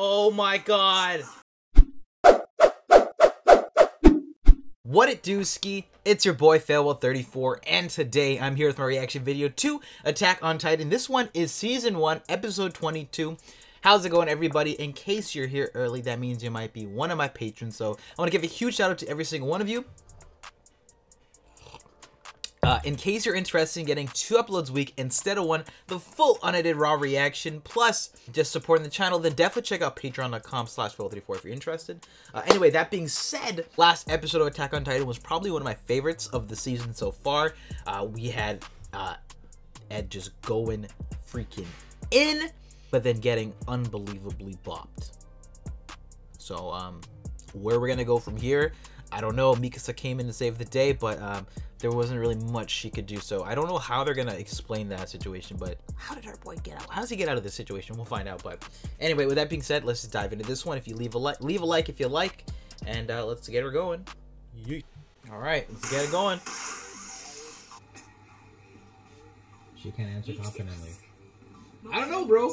Oh my god. What it do, Ski? It's your boy Failwhale34, and today I'm here with my reaction video to Attack on Titan. This one is Season 1, Episode 22. How's it going, everybody? In case you're here early, that means you might be one of my patrons, so I want to give a huge shout out to every single one of you. Uh, in case you're interested in getting two uploads a week instead of one, the full unedited raw reaction, plus just supporting the channel, then definitely check out patreon.com slash 34 if you're interested. Uh, anyway, that being said, last episode of Attack on Titan was probably one of my favorites of the season so far. Uh, we had uh, Ed just going freaking in, but then getting unbelievably bopped. So, um, where we're going to go from here, I don't know. Mikasa came in to save the day, but um, there wasn't really much she could do. So I don't know how they're gonna explain that situation. But how did our boy get out? How does he get out of this situation? We'll find out. But anyway, with that being said, let's just dive into this one. If you leave a like, leave a like if you like, and uh, let's get her going. Yeet. All right, let's get it going. She can't answer confidently. I don't know, bro.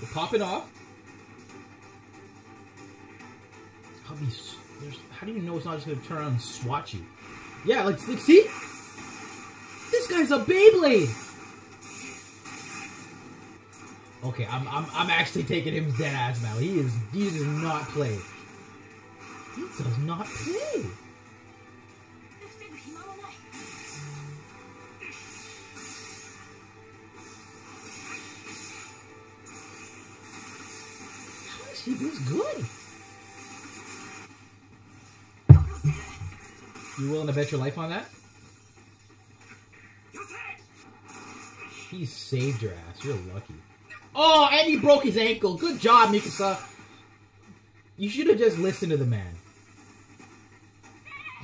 We'll pop it off. How do you, how do you know it's not just gonna turn around and swat you? Yeah, like, like see? This guy's a Beyblade! Okay, I'm, I'm, I'm actually taking him dead ass now. He is, he does not play. He does not play. He this good? You willing to bet your life on that? He saved your ass. You're lucky. Oh, and he broke his ankle. Good job, Mikasa. You should have just listened to the man.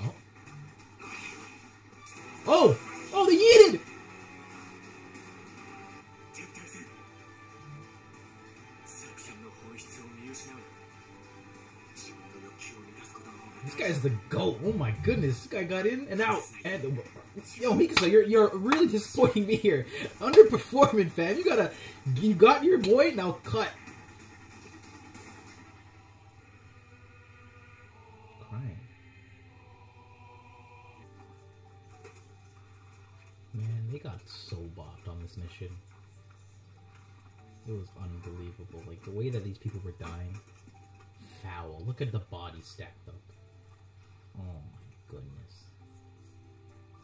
Oh. Oh! This guy's the GOAT. Oh my goodness. This guy got in and out. And yo, Mikasa, you're you're really disappointing me here. Underperforming, fam. You gotta you got your boy, now cut. Crying. Man, they got so bopped on this mission. It was unbelievable. Like the way that these people were dying. Foul. Look at the body stacked up. Oh my goodness.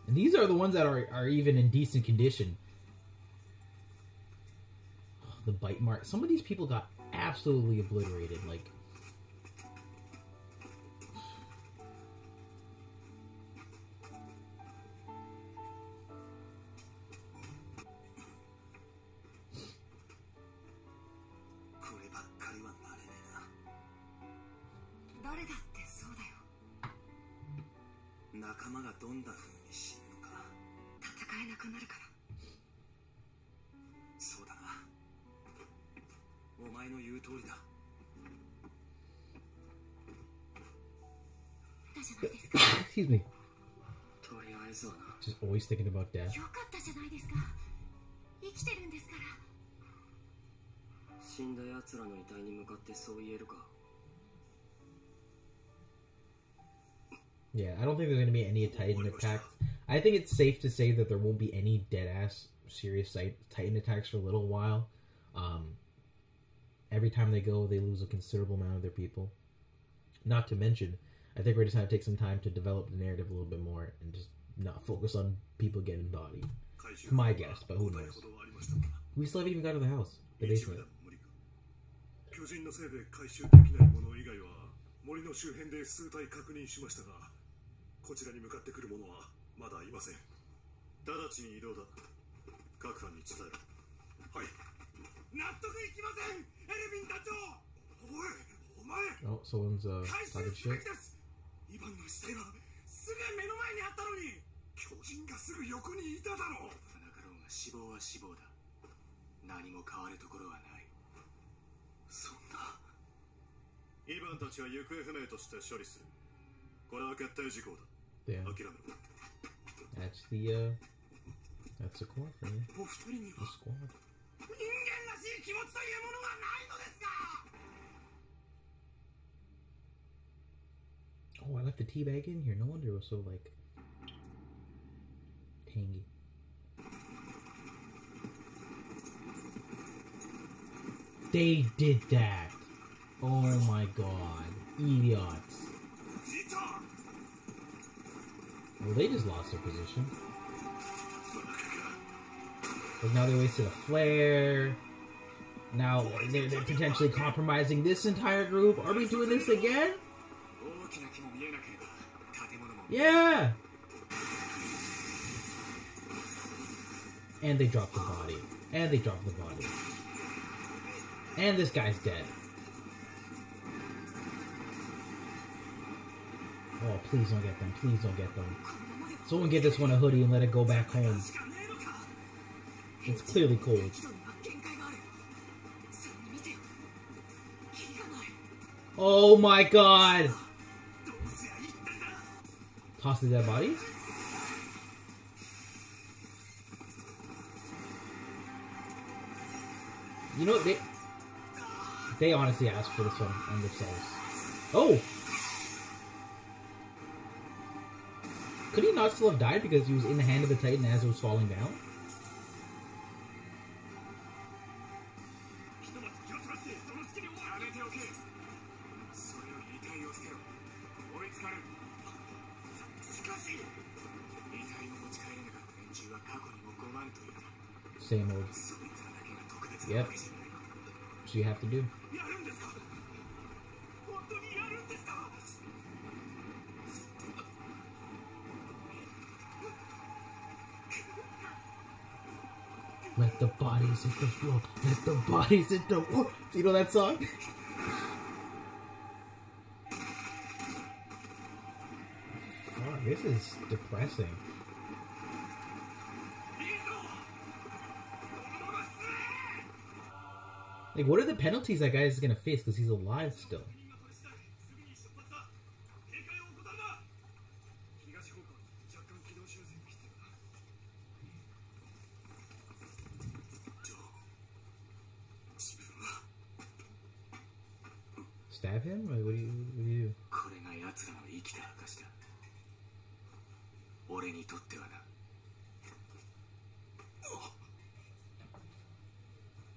And these are the ones that are, are even in decent condition. The bite mark. Some of these people got absolutely obliterated. Like, 誰だってそうだよ。仲間がどんな風に死ぬのか。戦えなくなるから。そうだな。お前の言う通りだ。だじゃないですか。excuse me. とりあえずはな。Just always thinking about death. よかったじゃないですか。生きてるんですから。死んだ奴らの遺体に向かってそう言えるか Yeah, I don't think there's going to be any Titan attacks. I think it's safe to say that there won't be any dead ass serious Titan attacks for a little while. Um, every time they go, they lose a considerable amount of their people. Not to mention, I think we're just going to take some time to develop the narrative a little bit more and just not focus on people getting bodied. My guess, but who knows? We still haven't even got to the house. The 一部 basement. でも無理か巨人のせいで回収できないもの以外は森の周辺で数体確認しましたが こちらに向かってくる者はまだいません。直ちに移動だ。各班に伝えろ。はい。納得いきません！エルヴィン団長！おいお前！Oh, someone's uh 回収 talking すべ shit. きです！イバンの死体はすぐ目の前にあったのに！巨人がすぐ横にいただろう！なかろうが死亡は死亡だ。何も変わるところはない。そんな。イバンたちは行方不明として処理する。これは決定事項だ Yeah. That's the, uh, that's the core for. The squad. Oh, I left the tea bag in here. No wonder it was so, like, tangy. They did that. Oh my god. Idiots. Well, they just lost their position. But now they wasted a flare. Now they're, they're potentially compromising this entire group. Are we doing this again? Yeah! And they dropped the body. And they dropped the body. And this guy's dead. oh, please don't get them. Please don't get them. Someone get this one a hoodie and let it go back home. It's clearly cold. Oh my god! Toss the dead body? You know, they... They honestly asked for this one on themselves. Oh! Could he not still have died because he was in the hand of the Titan as it was falling down? Same old. Yep. So you have to do. Let the bodies hit the floor. Let the bodies hit the floor. Do you know that song? oh, this is depressing. Like, what are the penalties that guy is gonna face because he's alive still? Stab him? Like, what do you, what do you do? これが奴らの生きた証だ俺にとってはな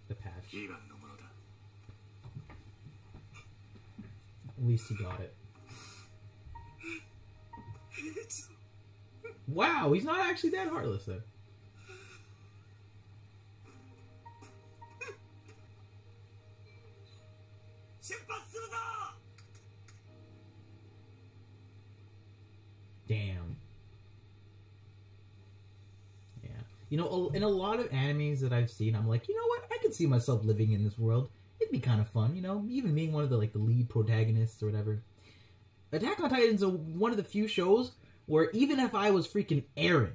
The patch. イーバンのものだ At least he got it. Wow, he's not actually that heartless then. You know, in a lot of animes that I've seen, I'm like, you know what? I could see myself living in this world. It'd be kind of fun, you know, even being one of the like the lead protagonists or whatever. Attack on Titan's a, one of the few shows where even if I was freaking Eren,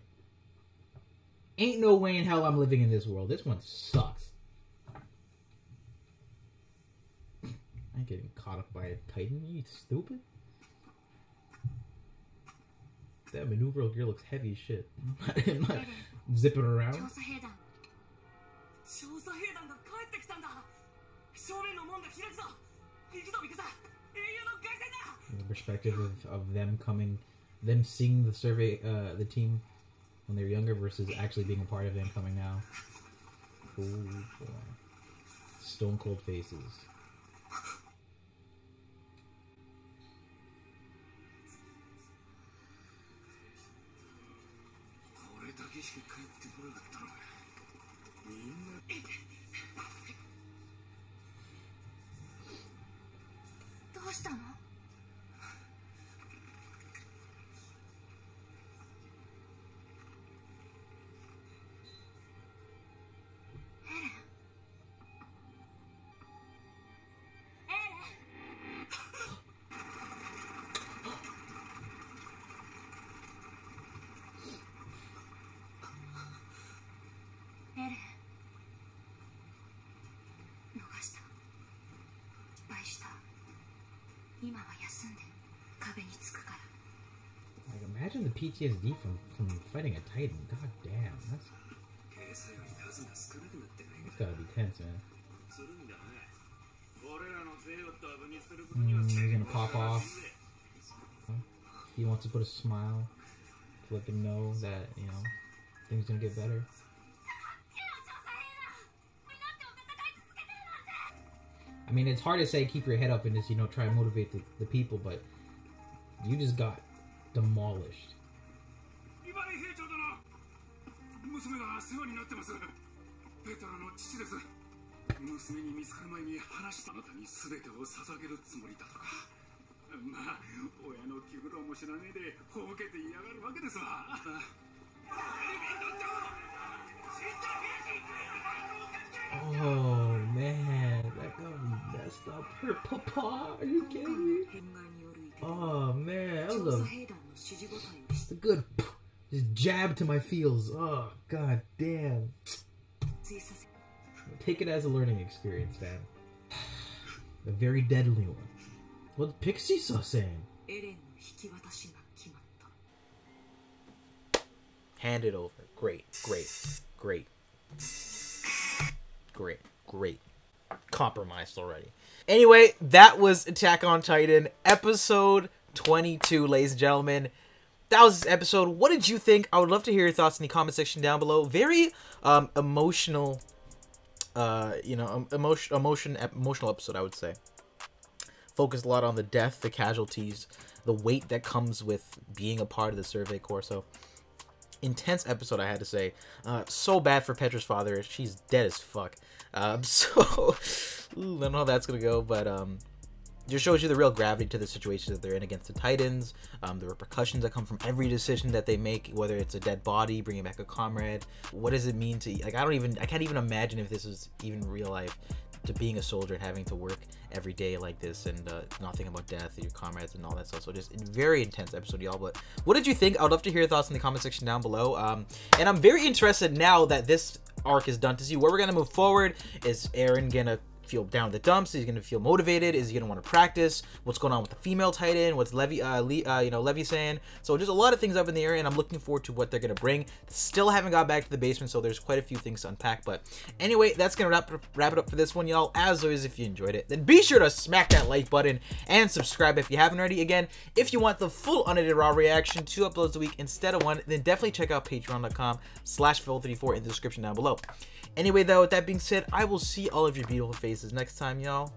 ain't no way in hell I'm living in this world. This one sucks. I'm getting caught up by a Titan. You stupid. That maneuver gear looks heavy as shit. zip it around. The perspective of, of them coming, them seeing the survey, uh, the team when they were younger versus actually being a part of them coming now. Cool. Stone cold faces. けしか帰っ？てこなかったのかみんなどうしたの？Like, imagine the PTSD from, from fighting a titan. God damn, that's... That's gotta be tense, man. Mm, he's gonna pop off. He wants to put a smile to let them know that, you know, things gonna get better. I mean, it's hard to say keep your head up and just, you know, try and motivate the, the people, but you just got demolished. Oh man like, i messed up her papa. Are you kidding me? Oh man, that was a, a good just jab to my feels. Oh god damn. Take it as a learning experience, man. A very deadly one. What Pixie so saying? Hand it over. Great, great, great, great, great. Compromised already. Anyway, that was Attack on Titan, episode 22, ladies and gentlemen. That was this episode. What did you think? I would love to hear your thoughts in the comment section down below. Very um, emotional, uh, you know, emotion, emotion, emotional episode. I would say. Focused a lot on the death, the casualties, the weight that comes with being a part of the Survey Corps. So intense episode, I had to say. Uh, so bad for Petra's father. She's dead as fuck. Um, so, I don't know how that's gonna go, but um, just shows you the real gravity to the situation that they're in against the Titans. Um, the repercussions that come from every decision that they make, whether it's a dead body, bringing back a comrade. What does it mean to like? I don't even. I can't even imagine if this is even real life. To being a soldier and having to work every day like this and uh, not thinking about death and your comrades and all that stuff. So just a very intense episode, y'all. But what did you think? I'd love to hear your thoughts in the comment section down below. Um, and I'm very interested now that this arc is done to see where we're gonna move forward. Is Eren gonna feel down in the dumps? Is he gonna feel motivated? Is he gonna want to practice? What's going on with the female Titan? What's Levy, uh, Le- uh, you know, Levy saying? So just a lot of things up in the air, and I'm looking forward to what they're gonna bring. Still haven't got back to the basement, so there's quite a few things to unpack. But anyway, that's gonna wrap wrap it up for this one, y'all. As always, if you enjoyed it, then be sure to smack that like button and subscribe if you haven't already. Again, if you want the full unedited raw reaction, two uploads a week instead of one, then definitely check out Patreon.com/slash 34 in the description down below. Anyway, though, with that being said, I will see all of your beautiful faces next time, y'all.